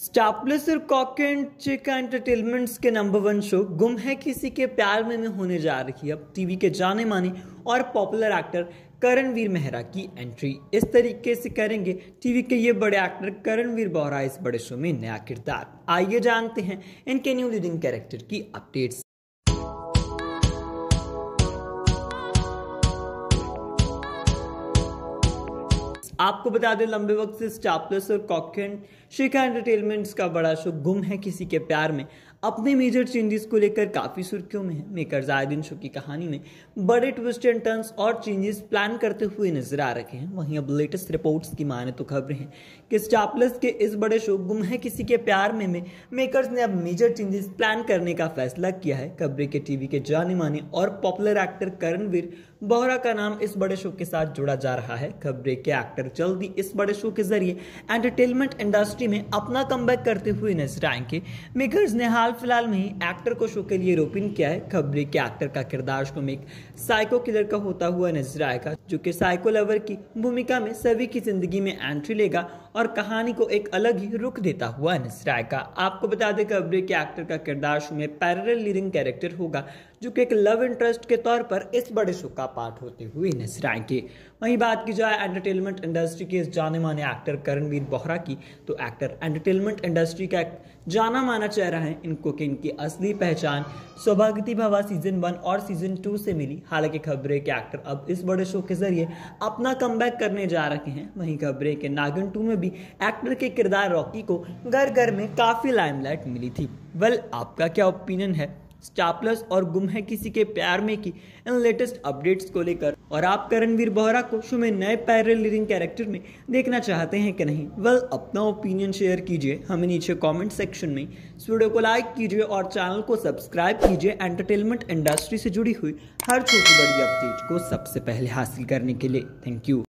स्टापलेस और Kock and चिका entertainments के number one show गुम है किसी के प्यार में, में होने जा रही है। अब टीवी के जाने माने और पॉपुलर एक्टर करणवीर मेहरा की एंट्री इस तरीके से करेंगे टीवी के ये बड़े एक्टर करणवीर बोहरा इस बड़े शो में नया किरदार। आइए जानते हैं इनके न्यू लीडिंग कैरेक्टर की अपडेट्स आपको बता दें, लंबे वक्त से स्टार प्लस और कॉकेंड शिखा एंटरटेनमेंट्स का बड़ा शो गुम है किसी के प्यार में। अपने मेजर चेंजेस को लेकर काफ़ी सुर्खियों में है। मेकर्स आए दिन शो की कहानी में बड़े ट्विस्ट एंड टर्न्स और चेंजेस प्लान करते हुए नज़र आ रहे हैं। वहीं अब लेटेस्ट रिपोर्ट्स की माने तो खबरें हैं कि स्टार प्लस के इस बड़े शो गुम है किसी के प्यार में में। मेकर्स ने अब मेजर चेंजेस प्लान करने का फैसला किया है। खबरें के टीवी के जाने माने और पॉपुलर एक्टर करणवीर बोहरा का नाम इस बड़े शो के साथ जोड़ा जा रहा है। खबरें के एक्टर जल्दी इस बड़े शो के ज़रिए एंटरटेनमेंट इंडस्ट्री में अपना कम करते हुए नज़र आएँगे। मेकर्स ने हाल फ़िलहाल में ही एक्टर को शो के लिए रोपिन किया है। खबरें के एक्टर का किरदार शो में एक साइको किलर का होता हुआ नज़र आएगा, जो कि साइको लवर की भूमिका में सभी की ज़िंदगी में एंट्री लेगा और कहानी को एक अलग ही रुख देता हुआ नज़र आएगा आपको बता दें खबरें के एक्टर का किरदार शो में पैरल लीडिंग कैरेक्टर होगा, जो कि एक लव इंटरेस्ट के तौर पर इस बड़े शो का पार्ट होते हुए नज़र आएँगे वहीं बात की जाए एंटरटेनमेंट इंडस्ट्री के इस जाने माने एक्टर करणवीर बोहरा की तो एक्टर एंटरटेनमेंट इंडस्ट्री का जाना माना चेहरा है इनको कि इनकी असली पहचान सौभाग्यती भवा सीज़न वन और सीज़न टू से मिली। हालाँकि खबरें के एक्टर अब इस बड़े शो के ज़रिए अपना कम करने जा रहे हैं। वहीं खबरें के नागन टू में भी एक्टर के किरदार रॉकी को घर घर में काफ़ी लाइमलाइट मिली थी। वेल आपका क्या ओपिनियन है? स्टार प्लस और गुम है किसी के प्यार में की इन लेटेस्ट अपडेट्स को लेकर? और आप करणवीर बोहरा को शो में नए पैरल लीडिंग कैरेक्टर में देखना चाहते हैं कि नहीं? वेल well, अपना ओपिनियन शेयर कीजिए। हमें नीचे कमेंट सेक्शन में इस वीडियो को लाइक कीजिए और चैनल को सब्सक्राइब कीजिए। एंटरटेनमेंट इंडस्ट्री से जुड़ी हुई हर छोटी बड़ी अपडेट को सबसे पहले हासिल करने के लिए। Thank you